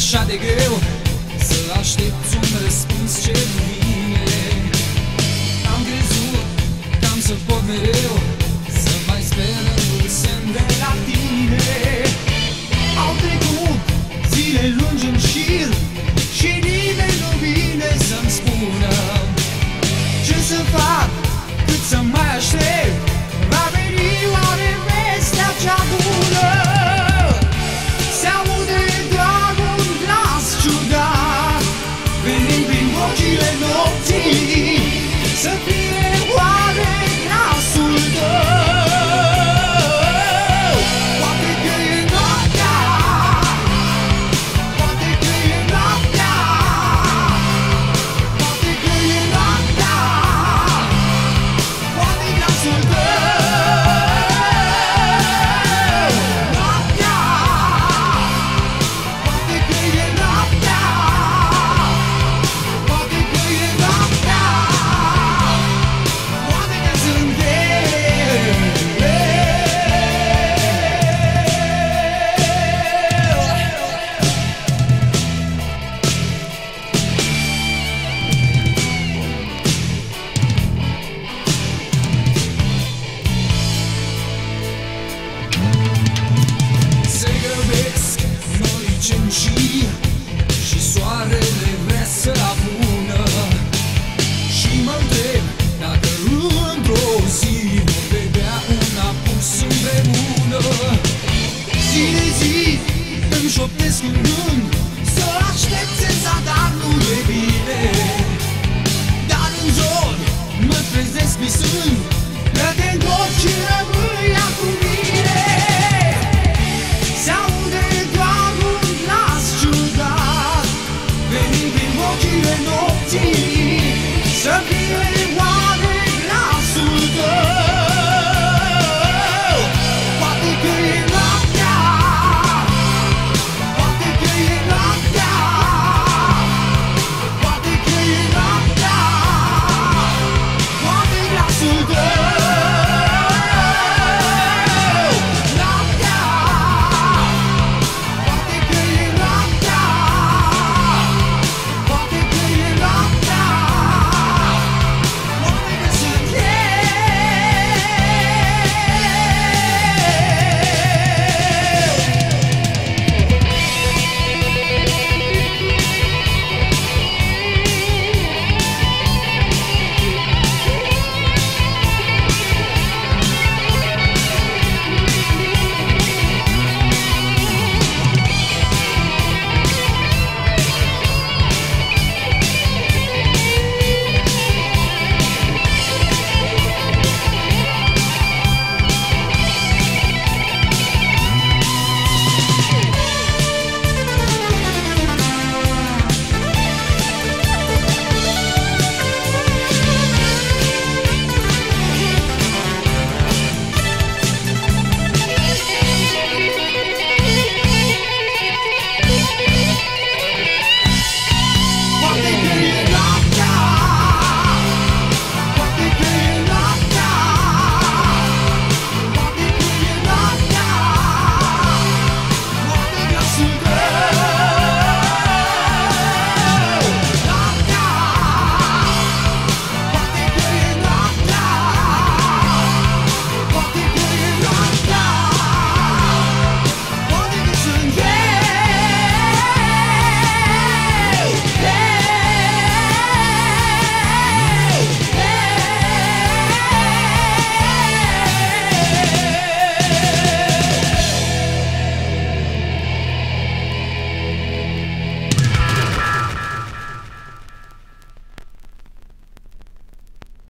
așa de greu Să aștepți un răspuns ce nu vine